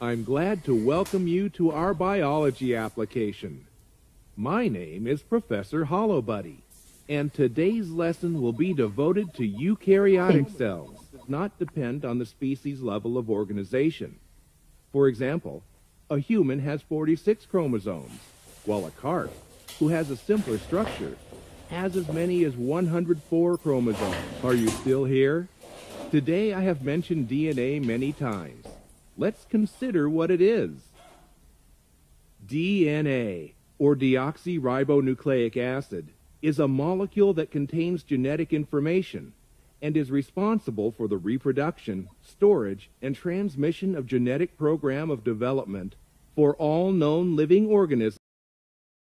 I'm glad to welcome you to our biology application. My name is Professor Hollowbuddy, and today's lesson will be devoted to eukaryotic cells, not depend on the species level of organization. For example, a human has 46 chromosomes, while a carp, who has a simpler structure, has as many as 104 chromosomes. Are you still here? Today I have mentioned DNA many times. Let's consider what it is. DNA, or deoxyribonucleic acid, is a molecule that contains genetic information and is responsible for the reproduction, storage, and transmission of genetic program of development for all known living organisms